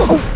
Oh.